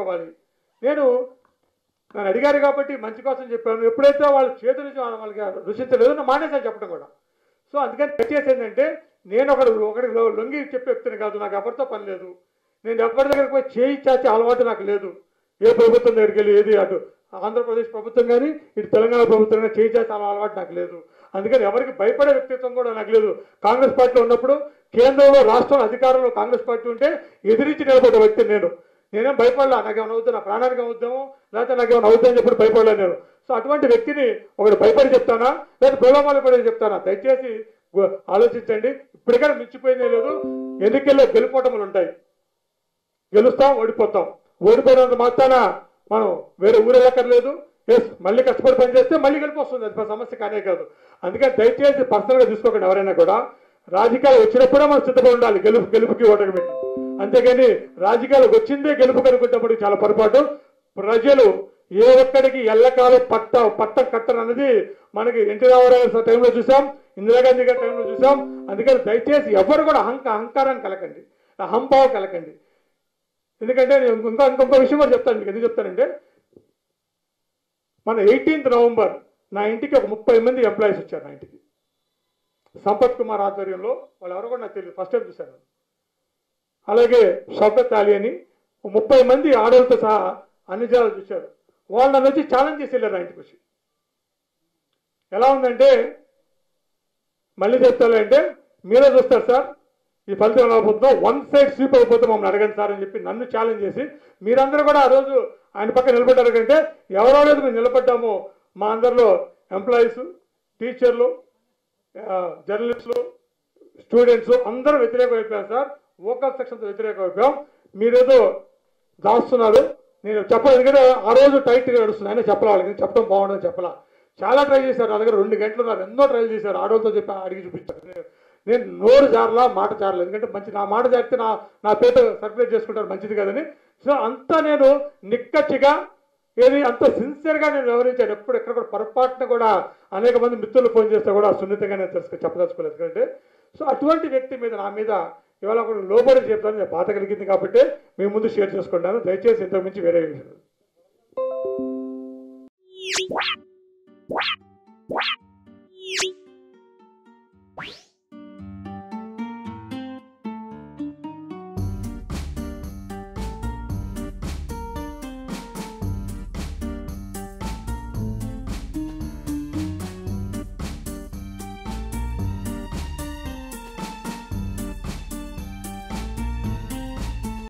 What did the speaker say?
తీసుకోవాలి. నేను నన్ను అడిగారు కాబట్టి మంచి కోసం చెప్పాను. ఎప్పుడైతే వాళ్ళ చేతి నుంచి వాళ్ళ- వాళ్ళకి రుచించలేదు నా మానేసాను చెప్పడం కూడా. సో అందుకని దయచేసి ఏంటంటే నేను ఒకడు ఒకడికి లొంగి చెప్పి కాదు. నాకు ఎవరితో పని లేదు. నేను ఎవరి దగ్గరికి పోయి చేయి చాచే అలవాటు నాకు లేదు. ఏ ప్రభుత్వం దగ్గరికి వెళ్ళి ఏది అటు ఆంధ్రప్రదేశ్ ప్రభుత్వం కానీ ఇటు తెలంగాణ ప్రభుత్వం కానీ చేయి చాచే అలవాటు నాకు లేదు. అందుకని ఎవరికి భయపడే వ్యక్తిత్వం కూడా నాకు లేదు. కాంగ్రెస్ పార్టీలో ఉన్నప్పుడు కేంద్రంలో రాష్ట్రంలో అధికారంలో కాంగ్రెస్ పార్టీ ఉంటే ఎదిరించి నిలబడ్డ వ్యక్తి నేను. నేనేం భయపడలా? నాకేమైనా అవుతుంది? నా ప్రాణానికి అవుద్దాము? లేకపోతే నాకేమైనా అవుతుందని చెప్పి భయపడలే నేను. సో అటువంటి వ్యక్తిని ఒకటి భయపడి చెప్తానా? లేదా ప్రలోభాలు పడి చెప్తానా? దయచేసి ఆలోచించండి. ఇప్పటికైనా మించిపోయిందే లేదు. ఎన్నికల్లో గెలుపోటములు ఉంటాయి. గెలుస్తాం ఓడిపోతాం. ఓడిపోయినంత మాత్రాన మనం వేరే ఊరెళ్ళక్కర్లేదు ఎస్ మళ్ళీ కష్టపడి పని చేస్తే మళ్ళీ గెలుపు వస్తుంది. అది సమస్య కానే కాదు. అందుకని దయచేసి పర్సనల్గా తీసుకోకండి ఎవరైనా కూడా. రాజకీయాలు వచ్చినప్పుడే మనం సిద్ధపడి ఉండాలి. గెలుపు గెలుపుకి ఓటమి అంతేగాని రాజకీయాలకు వచ్చిందే గెలుపు కనుకుంటే చాలా పొరపాటు. ప్రజలు ఏ ఒక్కడికి ఎల్లకాలం పట్ట పట్ట కట్టరు అన్నది మనకి ఎన్టీ రామారావు గారి టైంలో చూసాం ఇందిరాగాంధీ గారి టైంలో చూసాం. అందుకని దయచేసి ఎవరు కూడా అహంక అహంకారాన్ని కలకండి. అహంభావం కలకండి. ఎందుకంటే నేను ఇంకా ఇంకొక విషయం కూడా చెప్తాను మీకు ఎందుకు చెప్తానంటే మన ఎయిటీన్త్ నవంబర్ నా ఇంటికి ఒక ముప్పై మంది ఎంప్లాయీస్ వచ్చారు నా ఇంటికి. సంపత్ కుమార్ ఆధ్వర్యంలో వాళ్ళు ఎవరో కూడా నాకు తెలియదు ఫస్ట్ టైం చూశాను. అలాగే షౌకత్ అలీ అని ముప్పై మంది ఆడవాళ్ళతో సహా అన్ని జిల్లాలు చూశారు. వాళ్ళు నన్ను వచ్చి ఛాలెంజ్ చేసి వెళ్ళారు నా ఇంటికి వచ్చి ఎలా ఉందంటే మళ్ళీ చెప్తాను అంటే మీరే చూస్తారు సార్ ఈ ఫలితం ఎలా వన్ సైడ్ స్వీప్ అయిపోతే మమ్మల్ని అడగండి సార్ అని చెప్పి నన్ను ఛాలెంజ్ చేసి మీరందరూ కూడా ఆ రోజు ఆయన పక్కన నిలబడ్డారు కంటే ఎవరో లేదు మేము నిలబడ్డాము మా అందరిలో ఎంప్లాయీస్ టీచర్లు జర్నలిస్టులు స్టూడెంట్స్ అందరూ వ్యతిరేకం అయిపోయారు సార్. ఓకల్ సెక్షన్తో వ్యతిరేకం అయిపోయాం మీరేదో దాస్తున్నారు. నేను చెప్పలేదు ఎందుకంటే ఆ రోజు టైట్గా నడుస్తుంది. ఆయన చెప్పలే వాళ్ళకి చెప్పడం బాగుండదని చెప్పలా. చాలా ట్రై చేశారు. నా దగ్గర రెండు గంటలు ఉన్నారు. ఎన్నో ట్రై చేశారు. ఆడవాళ్ళతో చెప్పి అడిగి చూపించారు. నేను- నేను నోరు జారలా మాట జారలేదు. ఎందుకంటే మంచి నా మాట జారితే నా నా పేట సర్క్యులేట్ చేసుకుంటారు. మంచిది కదని. సో అంతా నేను నిక్కచ్చిగా ఏది అంత సిన్సియర్గా నేను వివరించాను ఎప్పుడు ఎక్కడ కూడా పొరపాటున కూడా అనేక మంది మిత్రులు ఫోన్ చేస్తే కూడా సున్నితంగా నేను తెలుసు చెప్పదలుచుకోలేదు. ఎందుకంటే సో అటువంటి వ్యక్తి మీద నా మీద ఇవాళ ఒక లోబడి చెప్తాను నేను బాధ కలిగింది కాబట్టి మీ ముందు షేర్ చేసుకుంటాను. దయచేసి ఇంతకు మించి వేరే విషయం